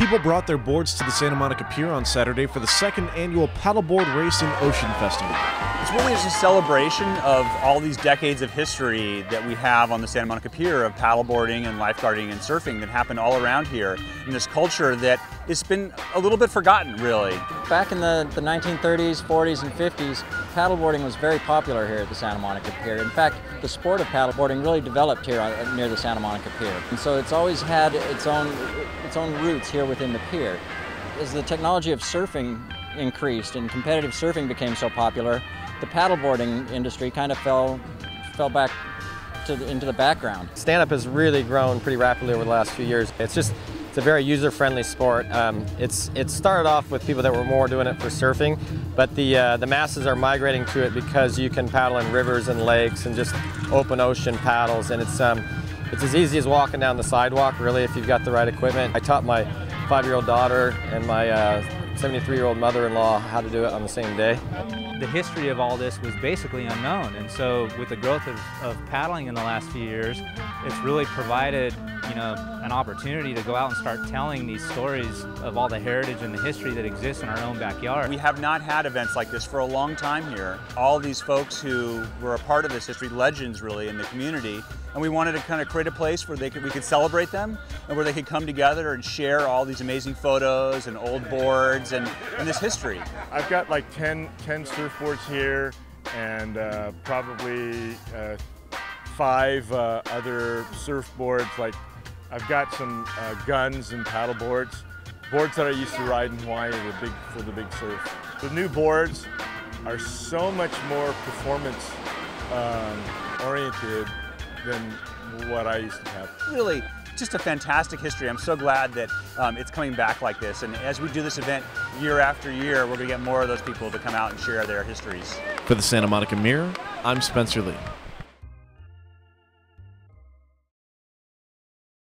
People brought their boards to the Santa Monica Pier on Saturday for the second annual Paddleboard Racing Ocean Festival. It's really just a celebration of all these decades of history that we have on the Santa Monica Pier of paddleboarding and lifeguarding and surfing that happened all around here in this culture that has been a little bit forgotten, really. Back in the, the 1930s, 40s, and 50s, paddleboarding was very popular here at the Santa Monica Pier. In fact, the sport of paddleboarding really developed here uh, near the Santa Monica Pier. And so it's always had its own, its own roots here within the pier. As the technology of surfing increased and competitive surfing became so popular, the paddleboarding industry kind of fell, fell back the, into the background. Stand-up has really grown pretty rapidly over the last few years. It's just it's a very user-friendly sport. Um, it's it started off with people that were more doing it for surfing, but the uh, the masses are migrating to it because you can paddle in rivers and lakes and just open ocean paddles, and it's um, it's as easy as walking down the sidewalk, really, if you've got the right equipment. I taught my five-year-old daughter and my 73-year-old uh, mother-in-law how to do it on the same day. The history of all this was basically unknown, and so with the growth of, of paddling in the last few years, it's really provided you know, an opportunity to go out and start telling these stories of all the heritage and the history that exists in our own backyard. We have not had events like this for a long time here. All these folks who were a part of this history, legends really in the community, and we wanted to kind of create a place where they could, we could celebrate them and where they could come together and share all these amazing photos and old boards and, and this history. I've got like 10, 10 surfboards here and uh, probably uh, five uh, other surfboards like I've got some uh, guns and paddle boards, boards that I used to ride in Hawaii the big, for the big surf. The new boards are so much more performance um, oriented than what I used to have. Really, just a fantastic history. I'm so glad that um, it's coming back like this. And as we do this event year after year, we're going to get more of those people to come out and share their histories. For the Santa Monica Mirror, I'm Spencer Lee.